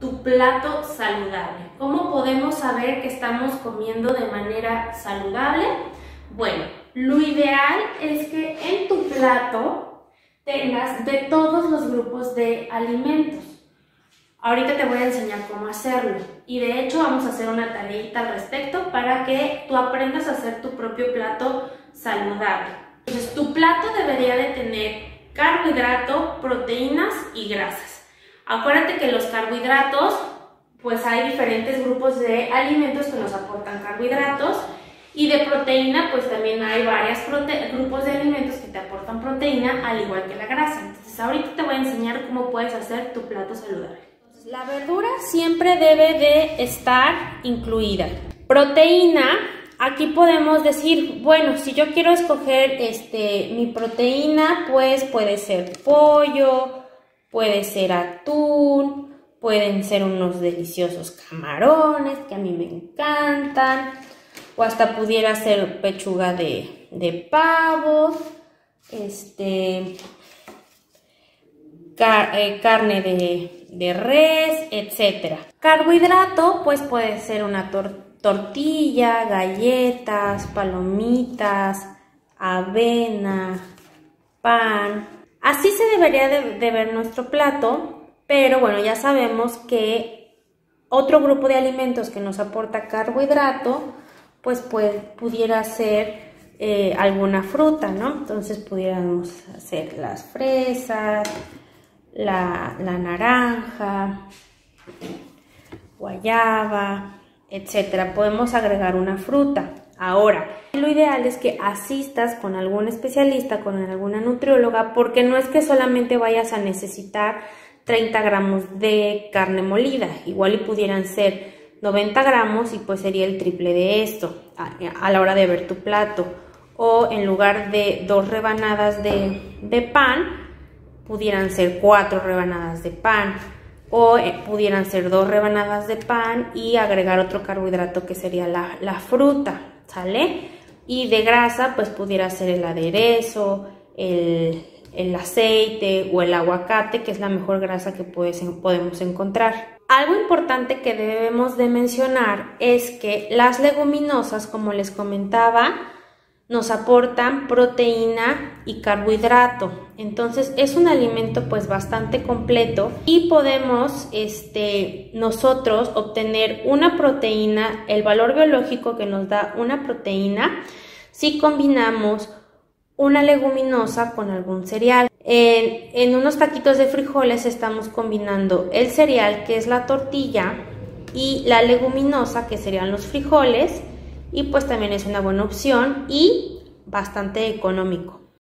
tu, plato saludable. ¿Cómo podemos saber que estamos comiendo de manera saludable? Bueno, lo ideal es que en tu plato tengas de todos los grupos de alimentos. Ahorita te voy a enseñar cómo hacerlo y de hecho vamos a hacer una tareita al respecto para que tú aprendas a hacer tu propio plato saludable. Entonces tu plato debería de tener carbohidrato, proteínas y grasas. Acuérdate que los carbohidratos, pues hay diferentes grupos de alimentos que nos aportan carbohidratos y de proteína, pues también hay varios grupos de alimentos que te aportan proteína, al igual que la grasa. Entonces ahorita te voy a enseñar cómo puedes hacer tu plato saludable. la verdura siempre debe de estar incluida. Proteína, aquí podemos decir, bueno, si yo quiero escoger este, mi proteína, pues puede ser pollo, puede ser atún, pueden ser unos deliciosos camarones que a mí me encantan, o hasta pudiera ser pechuga de, pavo, este, eh, carne de, res, etc. Carbohidrato, pues puede ser una tortilla, galletas, palomitas, avena, pan. Así se debería de ver nuestro plato, pero bueno, ya sabemos que otro grupo de alimentos que nos aporta carbohidrato pues pudiera ser eh, alguna fruta, ¿no? Entonces pudiéramos hacer las fresas, la, naranja, guayaba, etcétera. Podemos agregar una fruta. Ahora, lo ideal es que asistas con algún especialista, con alguna nutrióloga, porque no es que solamente vayas a necesitar 30 gramos de carne molida, igual y pudieran ser 90 gramos y pues sería el triple de esto a, la hora de ver tu plato. O en lugar de dos rebanadas de, pan, pudieran ser cuatro rebanadas de pan. O eh, pudieran ser dos rebanadas de pan y agregar otro carbohidrato que sería la, fruta, ¿sale? Y de grasa, pues pudiera ser el aderezo, el, el aceite o el aguacate, que es la mejor grasa que podemos encontrar. Algo importante que debemos de mencionar es que las leguminosas, como les comentaba, nos aportan proteína y carbohidrato. Entonces es un alimento pues bastante completo y podemos este, nosotros obtener una proteína, el valor biológico que nos da una proteína si combinamos una leguminosa con algún cereal. En, unos taquitos de frijoles estamos combinando el cereal, que es la tortilla, y la leguminosa, que serían los frijoles, y pues también es una buena opción y bastante económico.